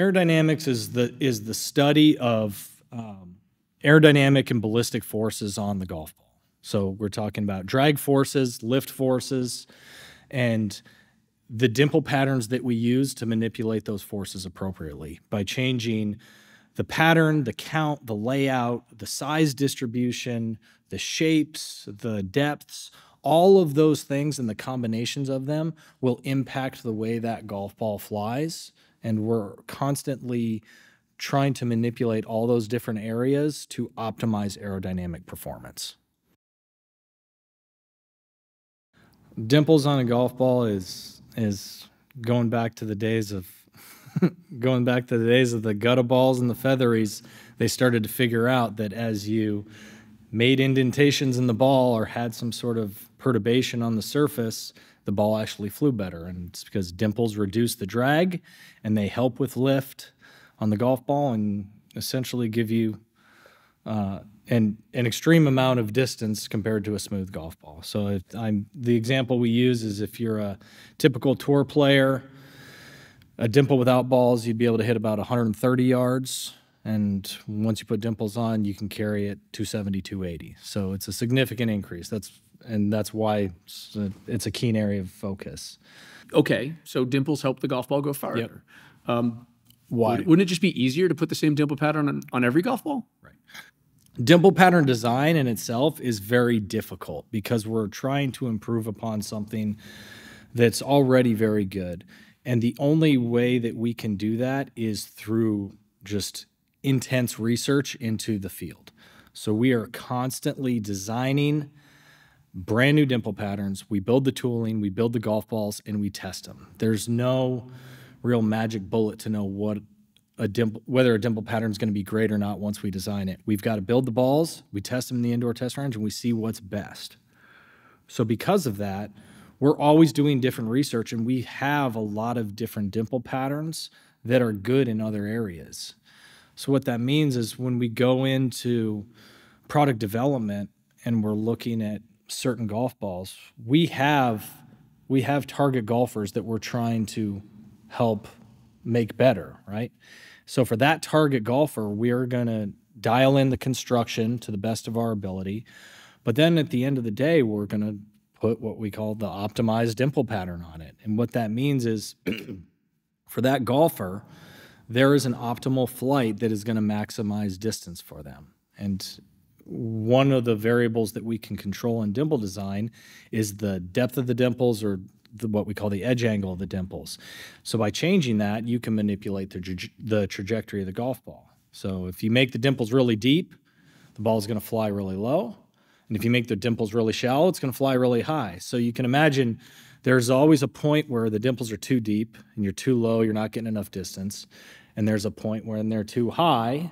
Aerodynamics is the is the study of um, aerodynamic and ballistic forces on the golf ball. So we're talking about drag forces, lift forces, and the dimple patterns that we use to manipulate those forces appropriately by changing the pattern, the count, the layout, the size distribution, the shapes, the depths, all of those things and the combinations of them will impact the way that golf ball flies. And we're constantly trying to manipulate all those different areas to optimize aerodynamic performance. Dimples on a golf ball is is going back to the days of going back to the days of the gutta balls and the featheries. They started to figure out that as you made indentations in the ball or had some sort of perturbation on the surface, the ball actually flew better. And it's because dimples reduce the drag and they help with lift on the golf ball and essentially give you uh, an, an extreme amount of distance compared to a smooth golf ball. So the example we use is if you're a typical tour player, a dimple without balls, you'd be able to hit about 130 yards and once you put dimples on you can carry it 270 280 so it's a significant increase that's and that's why it's a, it's a keen area of focus Okay, so dimples help the golf ball go farther. Yep. Um, why would, wouldn't it just be easier to put the same dimple pattern on, on every golf ball? Right. Dimple pattern design in itself is very difficult because we're trying to improve upon something that's already very good and the only way that we can do that is through just intense research into the field. So we are constantly designing brand new dimple patterns. We build the tooling, we build the golf balls, and we test them. There's no real magic bullet to know what a dimple, whether a dimple pattern is going to be great or not once we design it. We've got to build the balls, we test them in the indoor test range, and we see what's best. So because of that, we're always doing different research, and we have a lot of different dimple patterns that are good in other areas. So what that means is when we go into product development and we're looking at certain golf balls, we have we have target golfers that we're trying to help make better, right? So for that target golfer, we're going to dial in the construction to the best of our ability. But then at the end of the day, we're going to put what we call the optimized dimple pattern on it. And what that means is for that golfer, there is an optimal flight that is going to maximize distance for them. And one of the variables that we can control in dimple design is the depth of the dimples or the, what we call the edge angle of the dimples. So by changing that, you can manipulate the, the trajectory of the golf ball. So if you make the dimples really deep, the ball is going to fly really low. And if you make the dimples really shallow, it's going to fly really high. So you can imagine there's always a point where the dimples are too deep and you're too low, you're not getting enough distance and there's a point when they're too high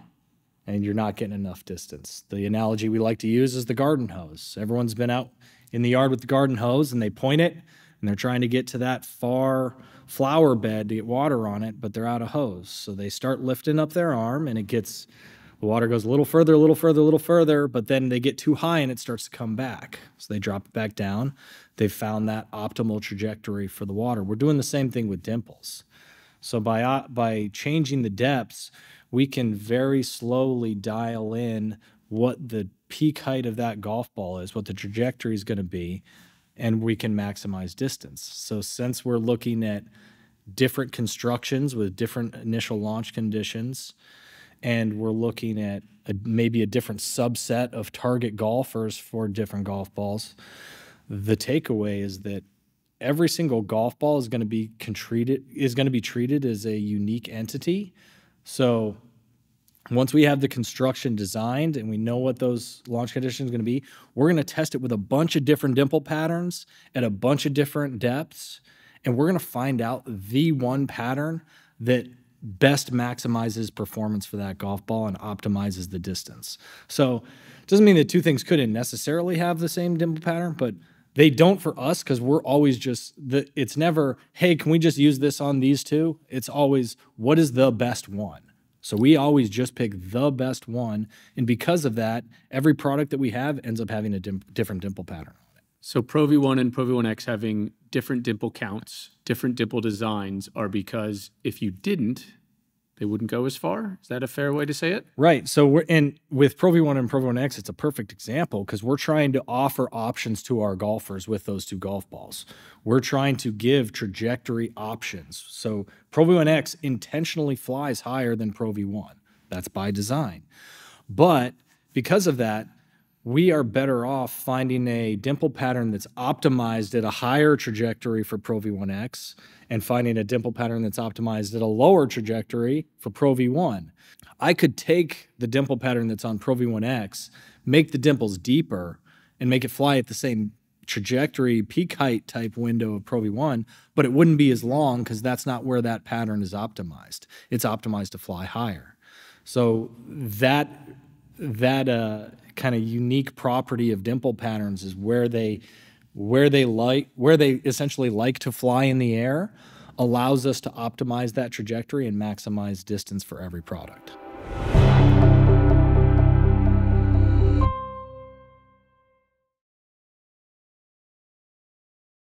and you're not getting enough distance. The analogy we like to use is the garden hose. Everyone's been out in the yard with the garden hose and they point it and they're trying to get to that far flower bed to get water on it, but they're out of hose. So they start lifting up their arm and it gets the water goes a little further, a little further, a little further, but then they get too high and it starts to come back. So they drop it back down. They've found that optimal trajectory for the water. We're doing the same thing with dimples. So by uh, by changing the depths, we can very slowly dial in what the peak height of that golf ball is, what the trajectory is going to be, and we can maximize distance. So since we're looking at different constructions with different initial launch conditions, and we're looking at a, maybe a different subset of target golfers for different golf balls, the takeaway is that every single golf ball is going to be treated is going to be treated as a unique entity. So once we have the construction designed and we know what those launch conditions are going to be, we're going to test it with a bunch of different dimple patterns at a bunch of different depths, and we're going to find out the one pattern that best maximizes performance for that golf ball and optimizes the distance. So it doesn't mean that two things couldn't necessarily have the same dimple pattern, but they don't for us because we're always just the it's never, hey, can we just use this on these two? It's always what is the best one? So we always just pick the best one. And because of that, every product that we have ends up having a dim- different dimple pattern. On it. So Pro V1 and Pro V1X having different dimple counts, different dimple designs are because if you didn't, they wouldn't go as far. Is that a fair way to say it? Right. So we're and with Pro V1 and Pro V1 X, it's a perfect example because we're trying to offer options to our golfers with those two golf balls. We're trying to give trajectory options. So Pro V1 X intentionally flies higher than Pro V1. That's by design. But because of that, we are better off finding a dimple pattern that's optimized at a higher trajectory for Pro V1X and finding a dimple pattern that's optimized at a lower trajectory for Pro V1. I could take the dimple pattern that's on Pro V1X, make the dimples deeper, and make it fly at the same trajectory, peak height type window of Pro V1, but it wouldn't be as long because that's not where that pattern is optimized. It's optimized to fly higher. So that that uh, kind of unique property of dimple patterns is where they where they like where they essentially like to fly in the air allows us to optimize that trajectory and maximize distance for every product.